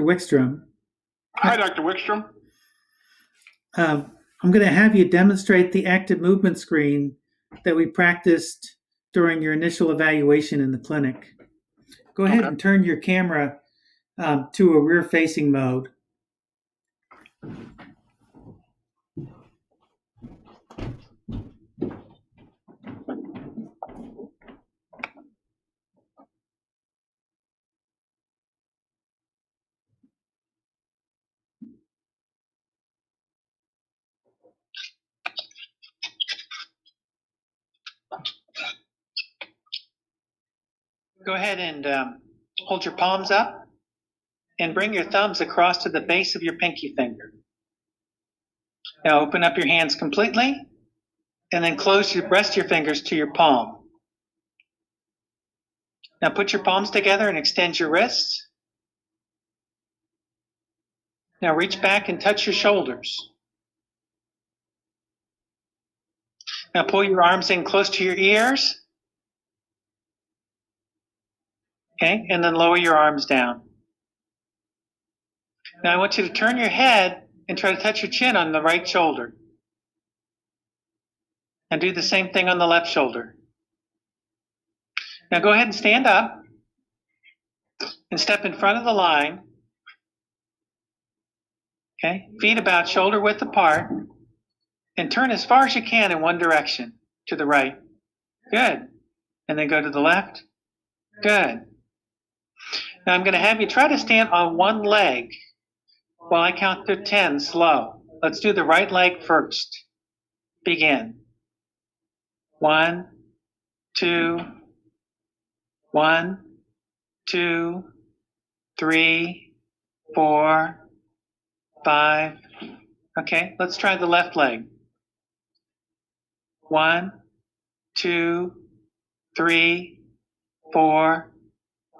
Wickstrom. Hi, Dr. Wickstrom. Um, I'm going to have you demonstrate the active movement screen that we practiced during your initial evaluation in the clinic. Go ahead Okay. and turn your camera um, to a rear facing mode. Go ahead and um, hold your palms up and bring your thumbs across to the base of your pinky finger. Now open up your hands completely and then close your rest of your fingers to your palm. Now put your palms together and extend your wrists. Now reach back and touch your shoulders. Now pull your arms in close to your ears. Okay, and then lower your arms down. Now I want you to turn your head and try to touch your chin on the right shoulder. And do the same thing on the left shoulder. Now go ahead and stand up and step in front of the line. Okay, feet about shoulder width apart and turn as far as you can in one direction to the right. Good. And then go to the left. Good. Now I'm going to have you try to stand on one leg while I count to 10 slow. Let's do the right leg first. Begin. One, two, one, two, three, four, five. Okay, let's try the left leg. One, two, three, four,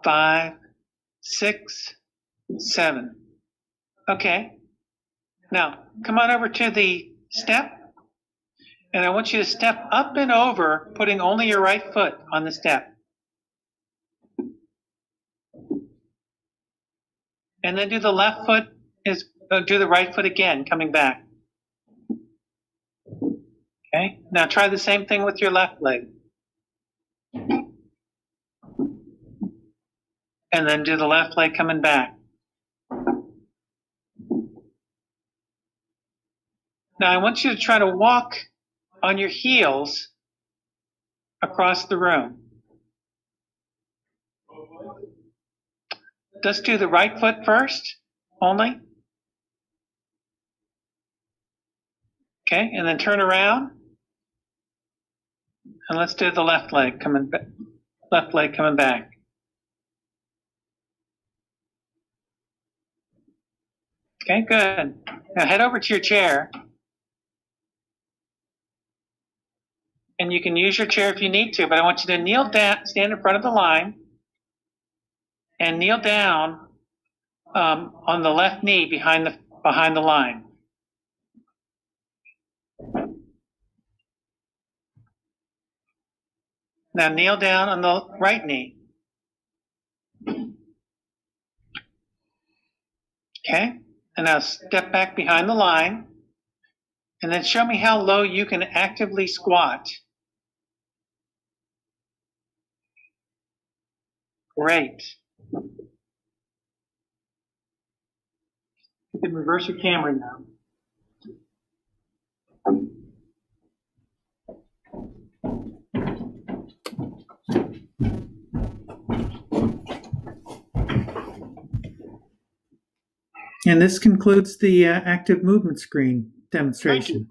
five, six, seven. Okay. Now, come on over to the step. And I want you to step up and over, putting only your right foot on the step. And then do the left foot is uh, do the right foot again, coming back. Okay. Now try the same thing with your left leg. And then do the left leg coming back. Now I want you to try to walk on your heels across the room. Just do the right foot first, only. Okay, and then turn around. And let's do the left leg coming back. Left leg coming back. Okay, good. Now head over to your chair. And you can use your chair if you need to, but I want you to kneel down, stand in front of the line, and kneel down um, on the left knee behind the behind the line. Now kneel down on the right knee. Okay, and now step back behind the line, and then show me how low you can actively squat. Great. You can reverse your camera now. And this concludes the uh, active movement screen demonstration.